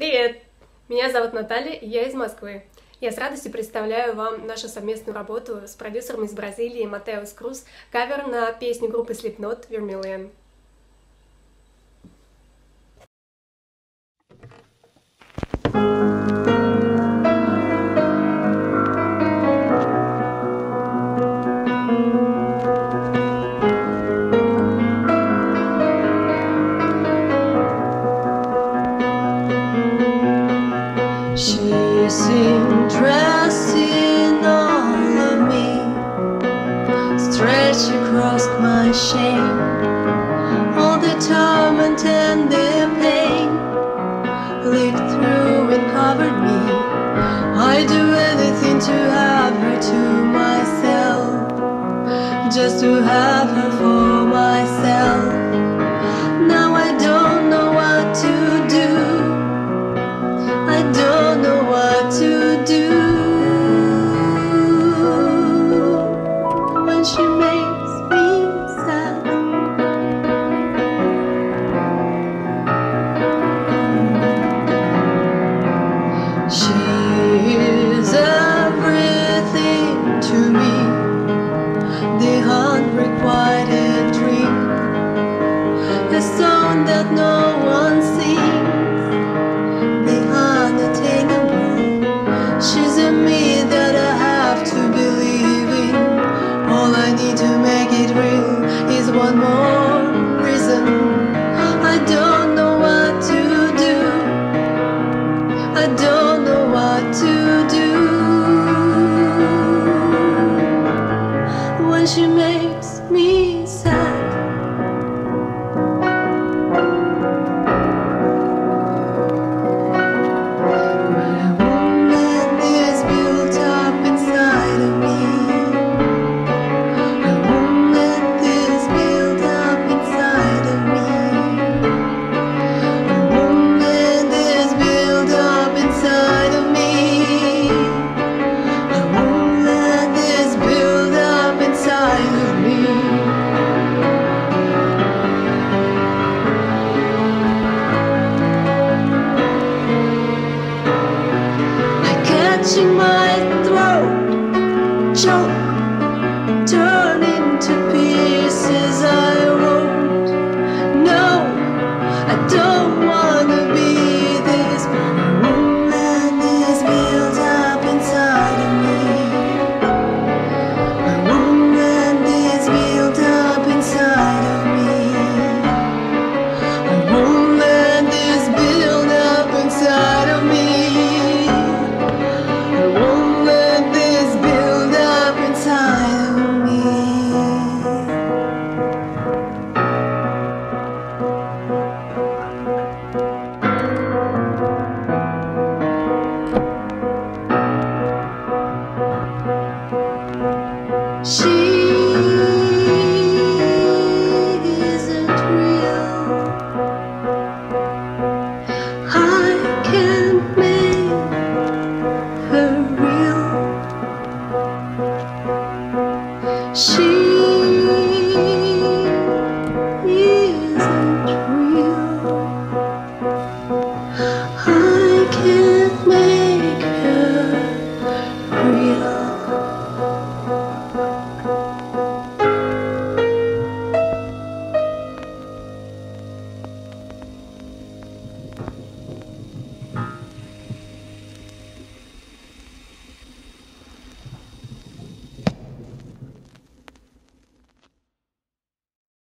Привет! Меня зовут Наталья, и я из Москвы. Я с радостью представляю вам нашу совместную работу с продюсером из Бразилии Матеус Круз, кавер на песню группы Slipknot Vermilion. Interest in all of me. Stretch across my shame All the torment and the pain. Leaked through and covered me. I do anything to have her to myself. Just to have her for that no to be.